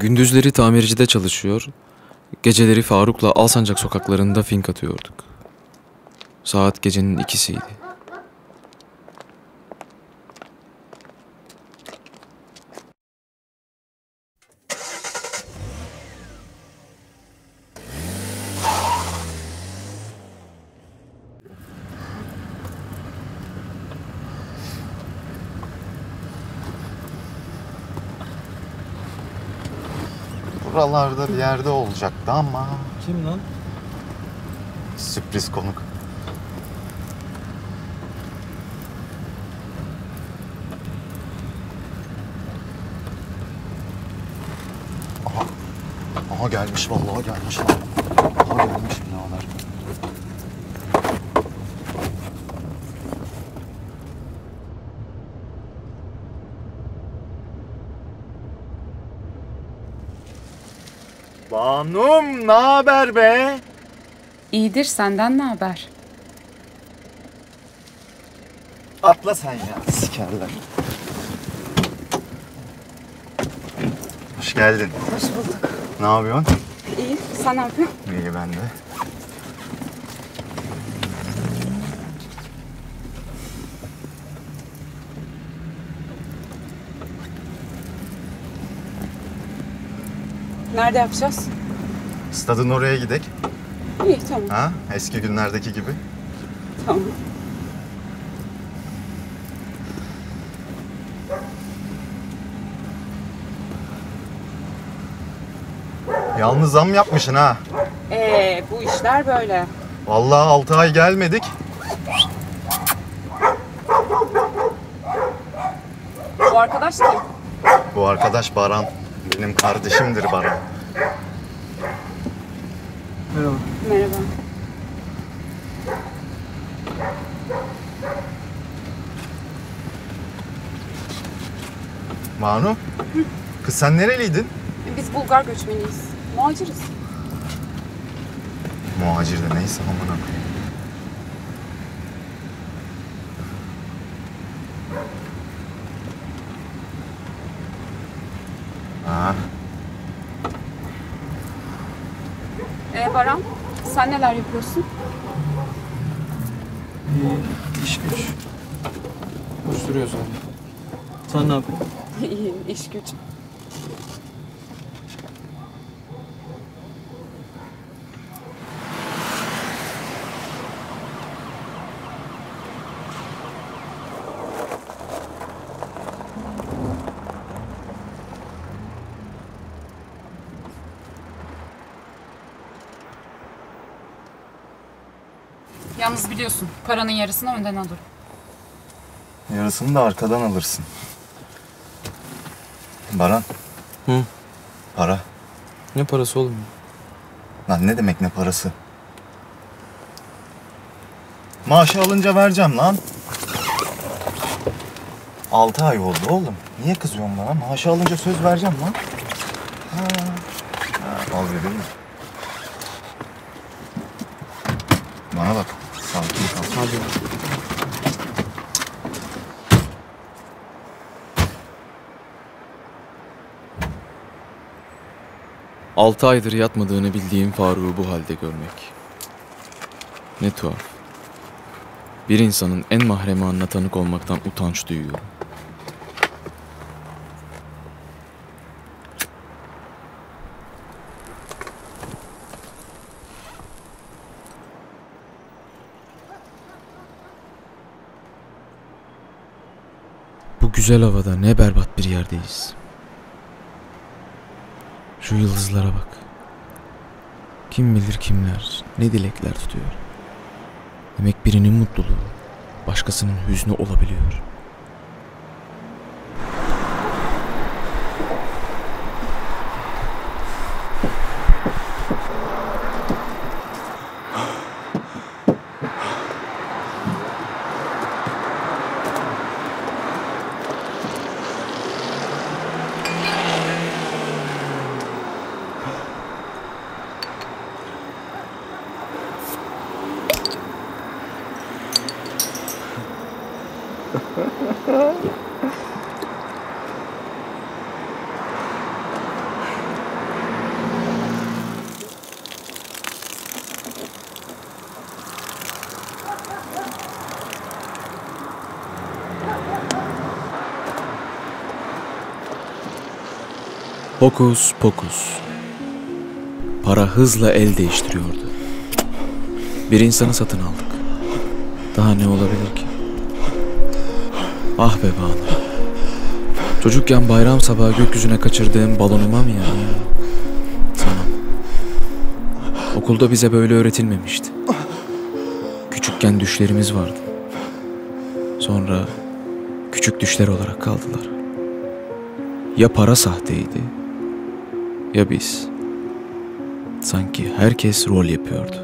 Gündüzleri tamircide çalışıyor, geceleri Faruk'la Alsancak sokaklarında fink atıyorduk. Saat gecenin ikisiydi. Buralarda bir yerde olacaktı ama Kim lan? sürpriz konuk. Aha. Aha gelmiş vallahi gelmiş. Aha gelmiş Banum ne haber be? İyidir senden ne haber? Atla sen ya. Sikerler. Hoş geldin. Hoş bulduk. Ne yapıyorsun? İyi. Sen ne yapıyorsun? İyi ben de. Nerede yapacağız? Stadın oraya gidek. İyi tamam. Ha? Eski günlerdeki gibi. Tamam. Yalnız zam yapmışsın ha. Ee, bu işler böyle. Vallahi 6 ay gelmedik. Bu arkadaş kim? Bu arkadaş Baran. Benim kardeşimdir Baran. Merhaba. Manu. Kız sen nereliydin? Biz Bulgar göçmeniyiz. Muhaciriz. Muhacir de neyse amına koyayım. Ee Baran, sen neler yapıyorsun? İş güç. Koşturuyoruz abi. Sen ne yapıyorsun? İyi, iş güç. Yalnız biliyorsun, paranın yarısını önden alırım. yarısını da arkadan alırsın. Baran. Hı? Para. Ne parası oğlum? Lan ne demek ne parası? Maaşı alınca vereceğim lan. 6 ay oldu oğlum. Niye kızıyorsun bana? Maaşı alınca söz vereceğim lan. Ha. Ha, al vereyim. Bana bak. Sakin kal. Hadi. Altı aydır yatmadığını bildiğim Faruk'u bu halde görmek. Ne tuhaf. Bir insanın en mahremi anına tanık olmaktan utanç duyuyorum. Güzel havada ne berbat bir yerdeyiz. Şu yıldızlara bak. Kim bilir kimler, ne dilekler tutuyor. Demek birinin mutluluğu, başkasının hüznü olabiliyor. Hokus pokus. Para hızla el değiştiriyordu. Bir insanı satın aldık. Daha ne olabilir ki? Ah be Banu. Çocukken bayram sabahı gökyüzüne kaçırdığım balonuma mı yani ya? Sana. Okulda bize böyle öğretilmemişti. Küçükken düşlerimiz vardı. Sonra küçük düşler olarak kaldılar. Ya para sahteydi ya biz. Sanki herkes rol yapıyordu.